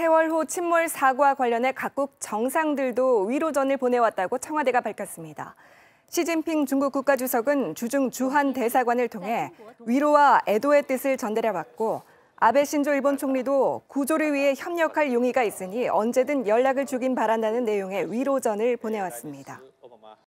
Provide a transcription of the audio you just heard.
세월호 침몰 사고와 관련해 각국 정상들도 위로전을 보내왔다고 청와대가 밝혔습니다. 시진핑 중국 국가주석은 주중 주한 대사관을 통해 위로와 애도의 뜻을 전달해왔고 아베 신조 일본 총리도 구조를 위해 협력할 용의가 있으니 언제든 연락을 주긴 바란다는 내용의 위로전을 보내왔습니다.